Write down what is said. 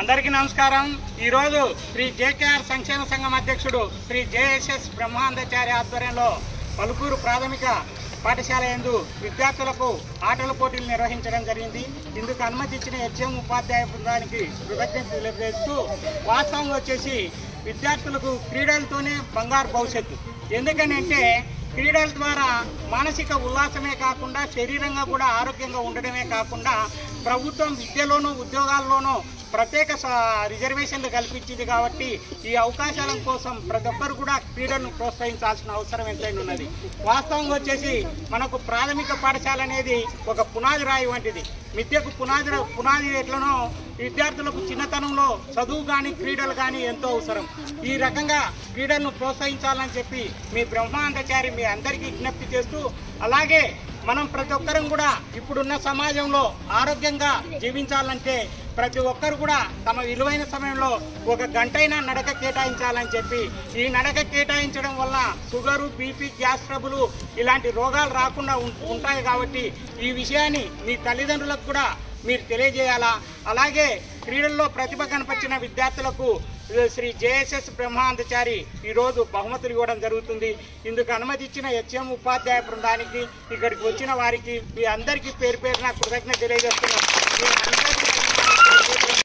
అందరికీ నమస్కారం. ఈరోజు శ్రీ జేకేఆర్ సంక్షేమ సంఘం అధ్యక్షుడు శ్రీ జేఎస్ఎస్ బ్రహ్మాందాచార్య ఆధ్వర్యంలో పలుకూరు ప్రాథమిక పాఠశాల యందు విద్యార్థులకు ఆటల పోటీలు నిర్వహించడం జరిగింది. ఇందుకు అనుమతి ఇచ్చిన హెచ్ఎం ఉపాధ్యాయ బృందానికి కృతజ్ఞత తెలియజేస్తూ వాస్తవం వచ్చేసి విద్యార్థులకు క్రీడలతోనే బంగారు భవిష్యత్తు. ఎందుకనంటే క్రీడల ద్వారా మానసిక ఉల్లాసమే కాకుండా శరీరంగా కూడా ఆరోగ్యంగా ఉండడమే కాకుండా ప్రభుత్వం విద్యలోనూ ఉద్యోగాల్లోనూ ప్రత్యేక స- రిజర్వేషన్లు కల్పించింది కాబట్టి ఈ అవకాశాల కోసం ప్రతి ఒక్కరు కూడా క్రీడలను ప్రోత్సహించాల్సిన అవసరం ఎంతైనా ఉన్నది. వాస్తవంగా వచ్చేసి మనకు ప్రాథమిక పాఠశాల అనేది ఒక పునాది రాయి వంటిది. విద్యకు పునాది పునాది ఎట్లనో విద్యార్థులకు చిన్నతనంలో చదువు కానీ క్రీడలు కానీ ఎంతో అవసరం. ఈ రకంగా క్రీడలను ప్రోత్సహించాలని చెప్పి మీ బ్రహ్మాండచారి మీ అందరికీ విజ్ఞప్తి చేస్తూ అలాగే మనం ప్రతి ఒక్కరం కూడా ఇప్పుడున్న సమాజంలో ఆరోగ్యంగా జీవించాలంటే ప్రతి ఒక్కరు కూడా తమ విలువైన సమయంలో ఒక గంటైనా నడక కేటాయించాలని చెప్పి ఈ నడక కేటాయించడం వల్ల షుగరు బీపీ గ్యాస్ ట్రబులు ఇలాంటి రోగాలు రాకుండా ఉంటాయి కాబట్టి ఈ విషయాన్ని మీ తల్లిదండ్రులకు కూడా మీరు తెలియజేయాలా? అలాగే క్రీడల్లో ప్రతిభ కనపరిచిన విద్యార్థులకు శ్రీ జేఎస్ఎస్ బ్రహ్మాందచారి ఈరోజు బహుమతులు ఇవ్వడం జరుగుతుంది. ఇందుకు అనుమతి ఇచ్చిన హెచ్ఎం ఉపాధ్యాయ బృందానికి ఇక్కడికి వచ్చిన వారికి మీ అందరికీ పేరు పేరున కృతజ్ఞత తెలియజేస్తున్నాం.